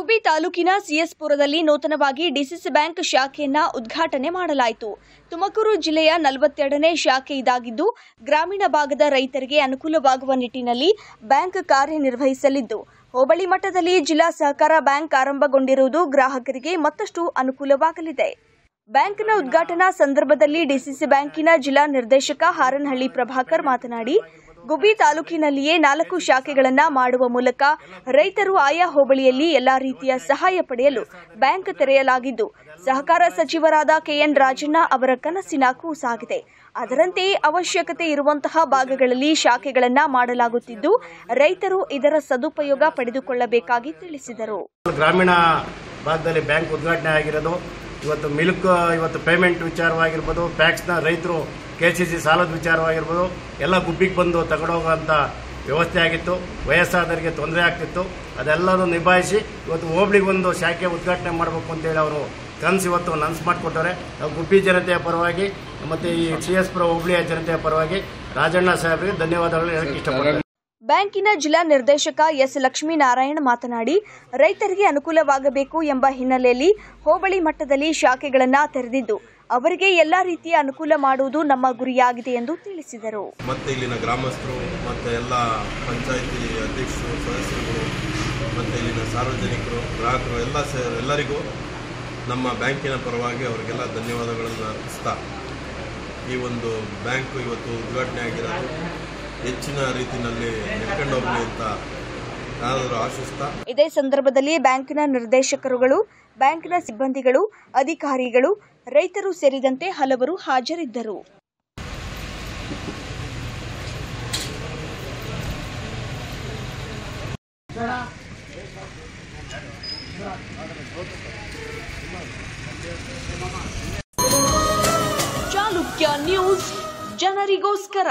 ಗುಬ್ಬಿ ತಾಲೂಕಿನ ಸಿಎಸ್ಪುರದಲ್ಲಿ ನೂತನವಾಗಿ DCC bank ಶಾಖೆಯನ್ನ ಉದ್ಘಾಟನೆ ಮಾಡಲಾಯಿತು. ತುಮಕೂರು ಜಿಲ್ಲೆಯ ನಲವತ್ತೆರಡನೇ ಶಾಖೆ ಇದಾಗಿದ್ದು, ಗ್ರಾಮೀಣ ಭಾಗದ ರೈತರಿಗೆ ಅನುಕೂಲವಾಗುವ ನಿಟ್ಟಿನಲ್ಲಿ ಬ್ಯಾಂಕ್ ಕಾರ್ಯನಿರ್ವಹಿಸಲಿದ್ದು. ಹೋಬಳಿ ಮಟ್ಟದಲ್ಲಿ ಜಿಲ್ಲಾ ಸಹಕಾರ ಬ್ಯಾಂಕ್ ಆರಂಭಗೊಂಡಿರುವುದು ಗ್ರಾಹಕರಿಗೆ ಮತ್ತಷ್ಟು ಅನುಕೂಲವಾಗಲಿದೆ. ಬ್ಯಾಂಕ್ನ ಉದ್ಘಾಟನಾ ಸಂದರ್ಭದಲ್ಲಿ ಡಿಸಿಸಿ ಬ್ಯಾಂಕಿನ ಜಿಲ್ಲಾ ನಿರ್ದೇಶಕ ಹಾರನಹಳ್ಳಿ ಪ್ರಭಾಕರ್ ಮಾತನಾಡಿ, ಗುಬ್ಬಿ ತಾಲೂಕಿನಲ್ಲಿಯೇ ನಾಲ್ಕು ಶಾಖೆಗಳನ್ನು ಮಾಡುವ ಮೂಲಕ ರೈತರು ಆಯಾ ಹೋಬಳಿಯಲ್ಲಿ ಎಲ್ಲಾ ರೀತಿಯ ಸಹಾಯ ಪಡೆಯಲು ಬ್ಯಾಂಕ್ ತೆರೆಯಲಾಗಿದ್ದು, ಸಹಕಾರ ಸಚಿವರಾದ ಕೆಎನ್ ರಾಜಣ್ಣ ಅವರ ಕನಸಿನ ಕೂಸಾಗಿದೆ. ಅದರಂತೆಯೇ ಅವಶ್ಯಕತೆ ಇರುವಂತಹ ಭಾಗಗಳಲ್ಲಿ ಶಾಖೆಗಳನ್ನು ಮಾಡಲಾಗುತ್ತಿದ್ದು, ರೈತರು ಇದರ ಸದುಪಯೋಗ ಪಡೆದುಕೊಳ್ಳಬೇಕಾಗಿ ತಿಳಿಸಿದರು. ಗ್ರಾಮೀಣ ಭಾಗದಲ್ಲಿ ಬ್ಯಾಂಕ್ ಉದ್ಘಾಟನೆ ಆಗಿರೋದು. ಇವತ್ತು ಮಿಲ್ಕ್ ಇವತ್ತು ಪೇಮೆಂಟ್ ವಿಚಾರವಾಗಿರ್ಬೋದು ಪ್ಯಾಕ್ಸ್ನ ರೈತರು ಕೆ ಸಿ ಸಿ ಸಾಲದ ವಿಚಾರವಾಗಿರ್ಬೋದು ಎಲ್ಲ ಗುಬ್ಬಿಗೆ ಬಂದು ತಗೊಂಡೋಗೋಂಥ ವ್ಯವಸ್ಥೆ ಆಗಿತ್ತು. ವಯಸ್ಸಾದವರಿಗೆ ತೊಂದರೆ ಆಗ್ತಿತ್ತು. ಅದೆಲ್ಲನೂ ನಿಭಾಯಿಸಿ ಇವತ್ತು ಹೋಬ್ಳಿಗೆ ಒಂದು ಶಾಖೆ ಉದ್ಘಾಟನೆ ಮಾಡಬೇಕು ಅಂತೇಳಿ ಅವರು ಕನಸು ಇವತ್ತು ನನಸು ಮಾಡಿಕೊಟ್ಟವ್ರೆ. ನಾವು ಗುಬ್ಬಿ ಜನತೆಯ ಪರವಾಗಿ ಮತ್ತು ಈ ಸಿ ಎಸ್ ಪುರ ಹೋಬಳಿಯ ಜನತೆಯ ಪರವಾಗಿ ರಾಜಣ್ಣ ಸಾಹೇಬರಿಗೆ ಧನ್ಯವಾದಗಳು ಹೇಳಕ್ಕೆ ಇಷ್ಟಪಡ್ತೀನಿ. ಬ್ಯಾಂಕಿನ ಜಿಲ್ಲಾ ನಿರ್ದೇಶಕ ಎಸ್. ಲಕ್ಷ್ಮೀನಾರಾಯಣ ಮಾತನಾಡಿ, ರೈತರಿಗೆ ಅನುಕೂಲವಾಗಬೇಕು ಎಂಬ ಹಿನ್ನೆಲೆಯಲ್ಲಿ ಹೋಬಳಿ ಮಟ್ಟದಲ್ಲಿ ಶಾಖೆಗಳನ್ನು ತೆರೆದಿದ್ದು, ಅವರಿಗೆ ಎಲ್ಲ ರೀತಿಯ ಅನುಕೂಲ ಮಾಡುವುದು ನಮ್ಮ ಗುರಿಯಾಗಿದೆ ಎಂದು ತಿಳಿಸಿದರು. ಮತ್ತೆ ಇಲ್ಲಿನ ಗ್ರಾಮಸ್ಥರು, ಮತ್ತೆ ಎಲ್ಲ ಪಂಚಾಯಿತಿ ಅಧ್ಯಕ್ಷರು ಸದಸ್ಯರು ಮತ್ತೆ ಇಲ್ಲಿನ ಸಾರ್ವಜನಿಕರು, ಗ್ರಾಹಕರು, ಎಲ್ಲ ಎಲ್ಲರಿಗೂ ನಮ್ಮ ಬ್ಯಾಂಕಿನ ಪರವಾಗಿ ಅವರಿಗೆಲ್ಲ ಧನ್ಯವಾದಗಳನ್ನು ಅರ್ಪಿಸ್ತಾ ಈ ಒಂದು ಬ್ಯಾಂಕು ಇವತ್ತು ಉದ್ಘಾಟನೆ ಆಗಿರೋದು. ಹೆಚ್ಚಿನ ರೀತಿಯಲ್ಲಿ ನಡ್ಕೊಂಡು ಹೋಗಲಿ ಅಂತ ಆಶಿಸ್ತಾ? ಇದೇ ಸಂದರ್ಭದಲ್ಲಿ ಬ್ಯಾಂಕಿನ ನಿರ್ದೇಶಕರುಗಳು ಬ್ಯಾಂಕಿನ ಸಿಬ್ಬಂದಿಗಳು ಅಧಿಕಾರಿಗಳು ರೈತರು ಸೇರಿದಂತೆ ಹಲವರು ಹಾಜರಿದ್ದರು. ಚಾಲುಕ್ಯ ನ್ಯೂಸ್ ಜನರಿಗೋಸ್ಕರ.